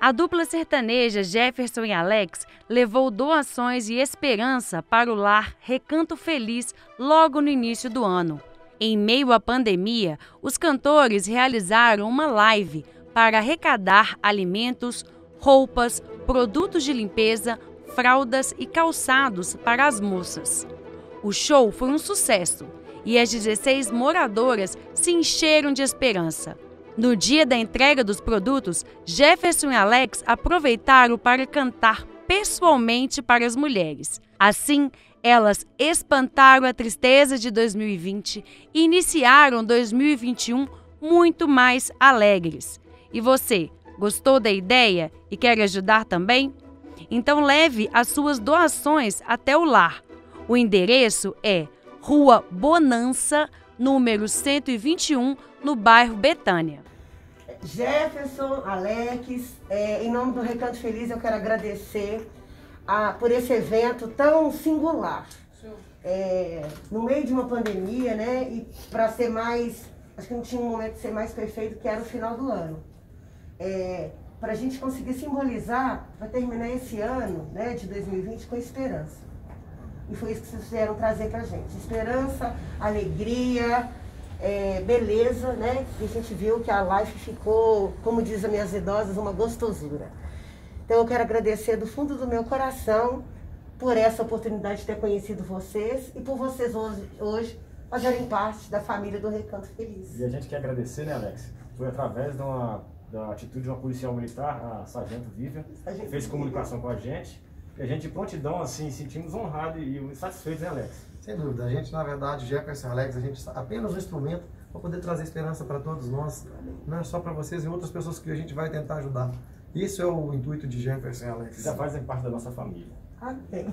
A dupla sertaneja Jefferson e Alex levou doações e esperança para o lar Recanto Feliz logo no início do ano. Em meio à pandemia, os cantores realizaram uma live para arrecadar alimentos, roupas, produtos de limpeza, fraldas e calçados para as moças. O show foi um sucesso e as 16 moradoras se encheram de esperança. No dia da entrega dos produtos, Jefferson e Alex aproveitaram para cantar pessoalmente para as mulheres. Assim, elas espantaram a tristeza de 2020 e iniciaram 2021 muito mais alegres. E você, gostou da ideia e quer ajudar também? Então leve as suas doações até o lar. O endereço é Rua Bonança, número 121, no bairro Betânia. Jefferson, Alex, é, em nome do Recanto Feliz, eu quero agradecer a, por esse evento tão singular. É, no meio de uma pandemia, né? E para ser mais. Acho que não tinha um momento de ser mais perfeito, que era o final do ano. É, para a gente conseguir simbolizar, para terminar esse ano né, de 2020 com esperança. E foi isso que vocês fizeram trazer para a gente. Esperança, alegria, é, beleza, né? E a gente viu que a live ficou, como dizem as minhas idosas, uma gostosura. Então eu quero agradecer do fundo do meu coração por essa oportunidade de ter conhecido vocês e por vocês hoje, hoje fazerem parte da família do Recanto Feliz. E a gente quer agradecer, né, Alex? Foi através de uma, da atitude de uma policial militar, a Sargento Vivian, que fez comunicação com a gente a gente de prontidão, assim, sentimos honrado e satisfeitos, né, Alex? Sem dúvida. A gente, na verdade, Jefferson Alex, a gente apenas um instrumento para poder trazer esperança para todos nós, não é só para vocês e outras pessoas que a gente vai tentar ajudar. Isso é o intuito de Jefferson Alex. Já fazem parte da nossa família. Amém.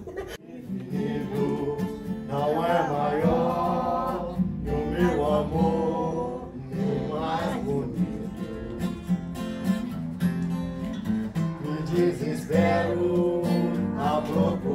Não é maior que o meu amor, mais bonito. Desespero. Apropo.